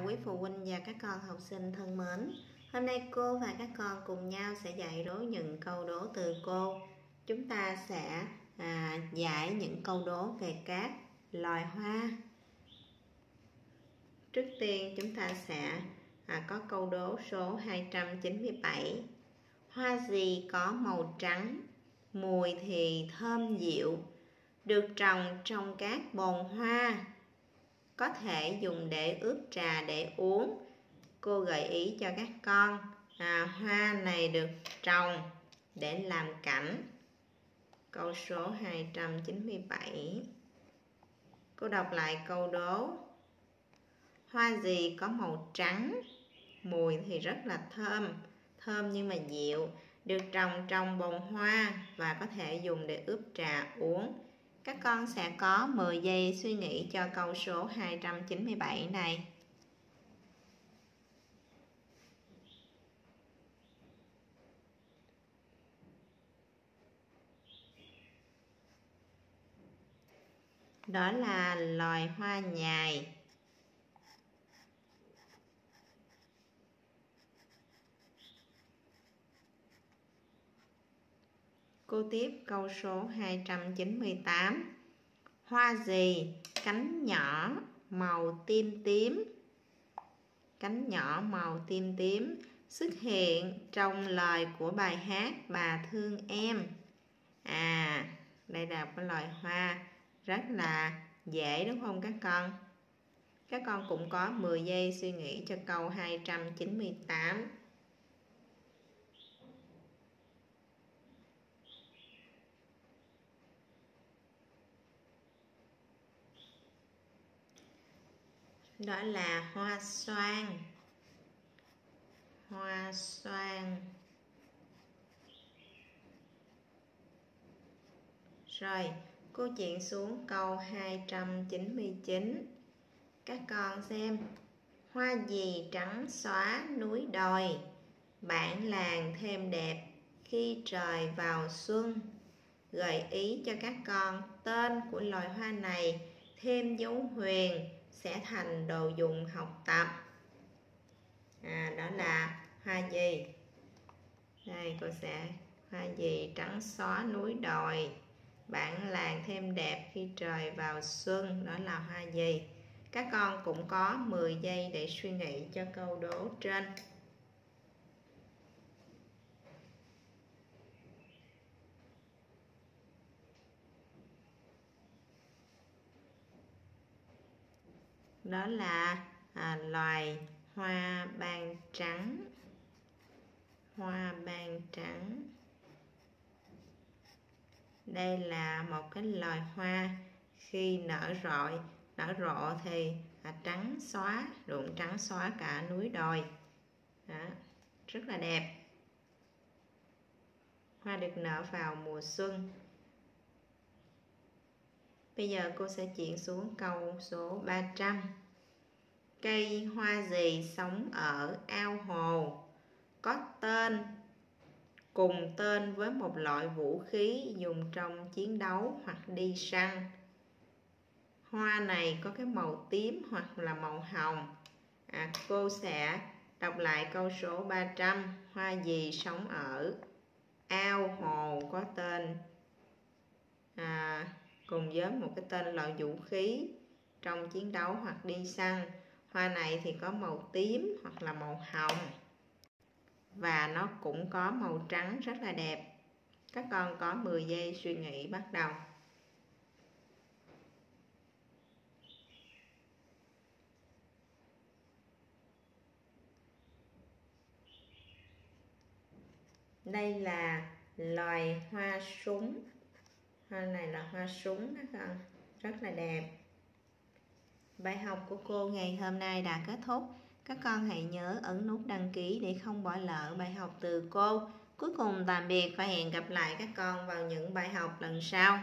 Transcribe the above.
chào quý phụ huynh và các con học sinh thân mến. Hôm nay cô và các con cùng nhau sẽ dạy đố những câu đố từ cô. Chúng ta sẽ à, giải những câu đố về các loài hoa. Trước tiên chúng ta sẽ à, có câu đố số 297. Hoa gì có màu trắng, mùi thì thơm dịu, được trồng trong các bồn hoa có thể dùng để ướp trà để uống. Cô gợi ý cho các con à, hoa này được trồng để làm cảnh. Câu số 297 cô đọc lại câu đố. Hoa gì có màu trắng? Mùi thì rất là thơm thơm nhưng mà dịu được trồng trong bồn hoa và có thể dùng để ướp trà uống các con sẽ có 10 giây suy nghĩ cho câu số 297 này. Đó là loài hoa nhài. Cô tiếp câu số 298. Hoa gì cánh nhỏ màu tim tím? Cánh nhỏ màu tim tím xuất hiện trong lời của bài hát Bà thương em. À, đây là cái loài hoa rất là dễ đúng không các con? Các con cũng có 10 giây suy nghĩ cho câu 298. Đó là hoa xoan. Hoa xoan. Rồi, cô chuyện xuống câu 299 các con xem, hoa gì trắng xóa núi đồi, bản làng thêm đẹp khi trời vào xuân. Gợi ý cho các con tên của loài hoa này thêm dấu huyền sẽ thành đồ dùng học tập. À, đó là hoa gì đây cô sẽ hoa gì trắng xóa núi đồi. Bản làng thêm đẹp khi trời vào xuân đó là hoa gì các con cũng có 10 giây để suy nghĩ cho câu đố trên. Đó là à, loài hoa ban trắng. Hoa ban trắng. Đây là một cái loài hoa khi nở rộ nở rộ thì à, trắng xóa ruộng trắng xóa cả núi đồi. Đó, rất là đẹp. Hoa được nở vào mùa xuân. Bây giờ cô sẽ chuyển xuống câu số 300. Cây hoa gì sống ở ao hồ có tên cùng tên với một loại vũ khí dùng trong chiến đấu hoặc đi săn. Hoa này có cái màu tím hoặc là màu hồng. À, cô sẽ đọc lại câu số 300. Hoa gì sống ở ao hồ có tên à, cùng với một cái tên loại vũ khí trong chiến đấu hoặc đi săn hoa này thì có màu tím hoặc là màu hồng. Và nó cũng có màu trắng rất là đẹp. Các con có 10 giây suy nghĩ bắt đầu. Đây là loài hoa súng. Hoa này là hoa súng đó con. Rất là đẹp bài học của cô ngày hôm nay đã kết thúc. Các con hãy nhớ ấn nút đăng ký để không bỏ lỡ bài học từ cô. Cuối cùng tạm biệt và hẹn gặp lại các con vào những bài học lần sau.